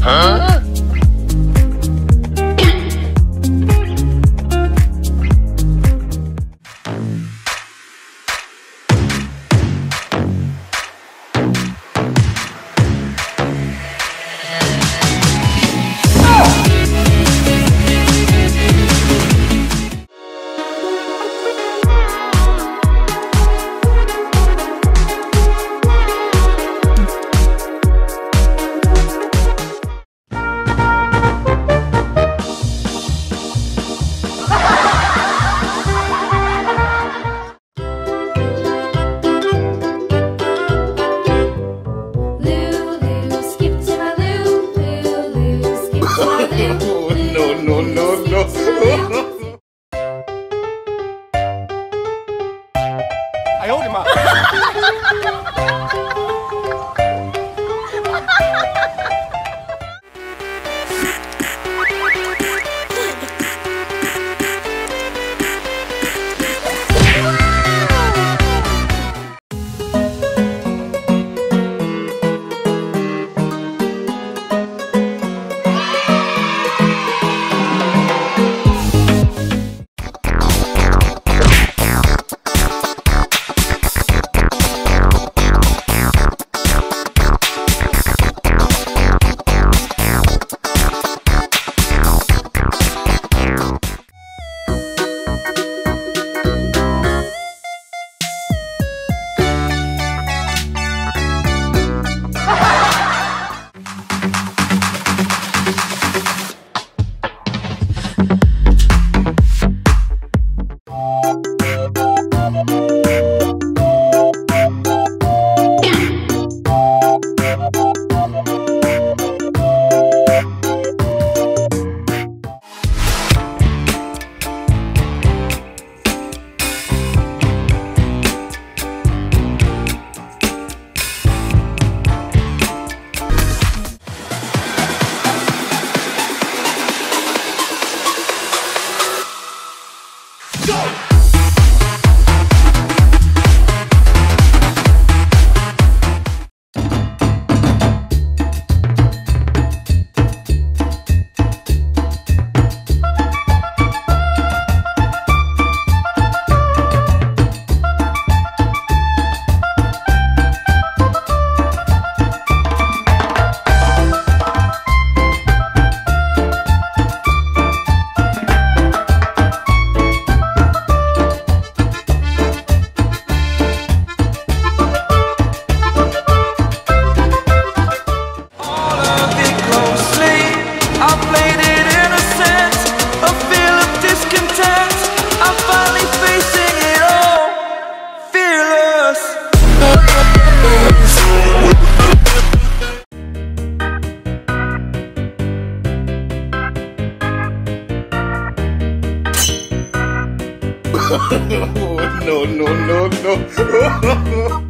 Huh? Oh, no, no, no, no. no, no, no, no.